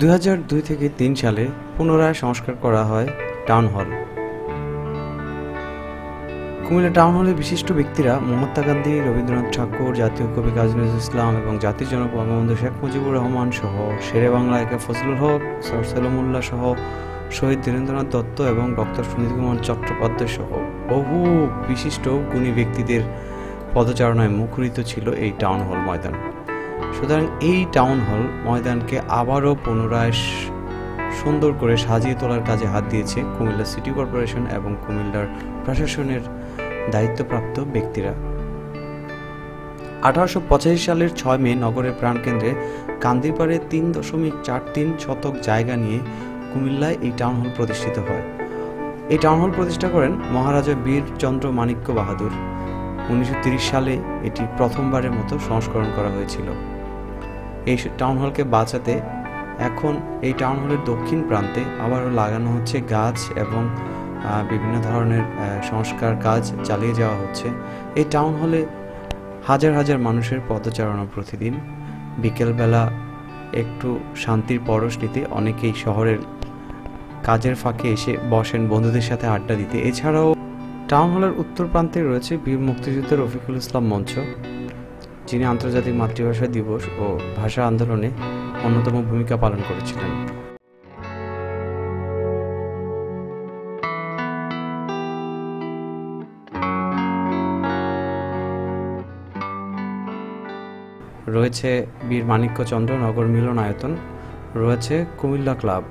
দুই হাজার দুই থেকে তিন সালে পুনরায় সংস্কার করা হয় টাউন হল। কুমিল্লা টাউন হলে বিশিষ্ট ব্যক্তিরা মহাত্মা গান্ধী, রবীন্দ্রনাথ ঠাকুর, জাতীয় কবি কাজী নজরুল ইসলাম এবং জাতির জনক বঙ্গবন্ধু শেখ মুজিবুর রহমান সহ শেরে বাংলা একে ফজলুল হক, সর সেলিমুল্লাহ সহ শহীদ ধীরেন্দ্রনাথ দত্ত এবং ডক্টর সুনীল কুমার চট্টোপাধ্যায় সহ বহু বিশিষ্ট গুণী ব্যক্তিদের পদচারণায় মুখরিত ছিল এই টাউন হল ময়দান। সুতরাং এই টাউন হল ময়দানকে আবারও পুনরায় সুন্দর করে সাজিয়ে তোলার কাজে হাত দিয়েছে কুমিল্লা সিটি কর্পোরেশন এবং কুমিল্লার প্রশাসনের দায়িত্বপ্রাপ্ত ব্যক্তিরা। আঠারোশো পঁচাশি সালের ছয় মে নগরের প্রাণকেন্দ্রে কান্দিপাড়ে তিন দশমিক চার তিন শতক জায়গা নিয়ে কুমিল্লায় এই টাউন হল প্রতিষ্ঠিত হয়। এই টাউন হল প্রতিষ্ঠা করেন মহারাজা বীরচন্দ্র মাণিক্য বাহাদুর। উনিশশো সালে এটি প্রথমবারের মতো সংস্করণ করা হয়েছিল। এই টাউন হলকে বাঁচাতে এখন এই টাউন হলের দক্ষিণ প্রান্তে আবারও লাগানো হচ্ছে গাছ এবং বিভিন্ন ধরনের সংস্কার কাজ চালিয়ে যাওয়া হচ্ছে। এই টাউন হলে হাজার হাজার মানুষের পদচারণা প্রতিদিন। বিকেলবেলা একটু শান্তির পরশ নিতে অনেকেই শহরের কাজের ফাঁকে এসে বসেন বন্ধুদের সাথে আড্ডা দিতে। এছাড়াও টাউন হলের উত্তর প্রান্তে রয়েছে বীর মুক্তিযুদ্ধের রফিকুল ইসলাম মঞ্চ। যিনি আন্তর্জাতিক মাতৃভাষা দিবস ও ভাষা আন্দোলনে অন্যতম ভূমিকা পালন করেছিলেন। রয়েছে বীর মাণিক্যচন্দ্র নগর মিলনায়তন, রয়েছে কুমিল্লা ক্লাব।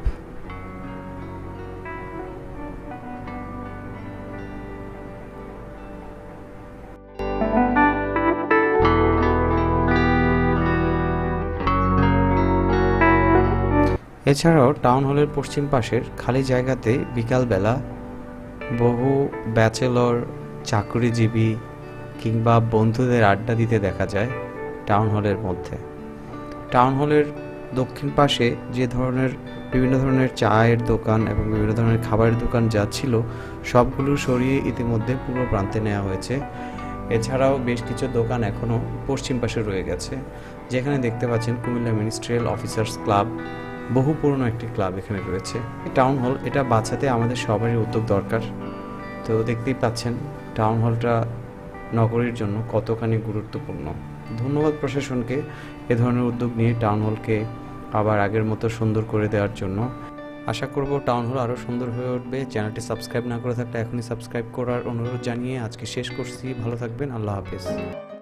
এছাড়াও টাউন হলের পশ্চিম পাশের খালি জায়গাতে বিকালবেলা বহু ব্যাচেলর, চাকরিজীবী কিংবা বন্ধুদের আড্ডা দিতে দেখা যায় টাউন হলের মধ্যে। টাউন হলের দক্ষিণ পাশে যে ধরনের, বিভিন্ন ধরনের চায়ের দোকান এবং বিভিন্ন ধরনের খাবারের দোকান যা ছিল, সবগুলো সরিয়ে ইতিমধ্যে পূর্ব প্রান্তে নেওয়া হয়েছে। এছাড়াও বেশ কিছু দোকান এখনও পশ্চিম পাশে রয়ে গেছে, যেখানে দেখতে পাচ্ছেন কুমিল্লা মিনিস্ট্রিয়াল অফিসার্স ক্লাব বহু পুরনো একটি ক্লাব এখানে রয়েছে। টাউন হল এটা বাঁচাতে আমাদের সবারই উদ্যোগ দরকার। তো দেখতেই পাচ্ছেন টাউন হলটা নগরীর জন্য কতখানি গুরুত্বপূর্ণ। ধন্যবাদ প্রশাসনকে এ ধরনের উদ্যোগ নিয়ে টাউন হলকে আবার আগের মতো সুন্দর করে দেওয়ার জন্য। আশা করব টাউন হল আরও সুন্দর হয়ে উঠবে। চ্যানেলটি সাবস্ক্রাইব না করে থাকলে এখনই সাবস্ক্রাইব করার অনুরোধ জানিয়ে আজকে শেষ করছি। ভালো থাকবেন, আল্লাহ হাফেজ।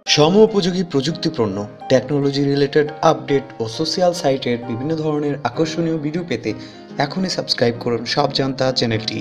সম উপযোগী প্রযুক্তি পণ্য টেকনোলজি রিলেটেড আপডেট ও সোশ্যাল সাইটের বিভিন্ন ধরনের আকর্ষণীয় ভিডিও পেতে এখনই সাবস্ক্রাইব করুন সব জানতা চ্যানেলটি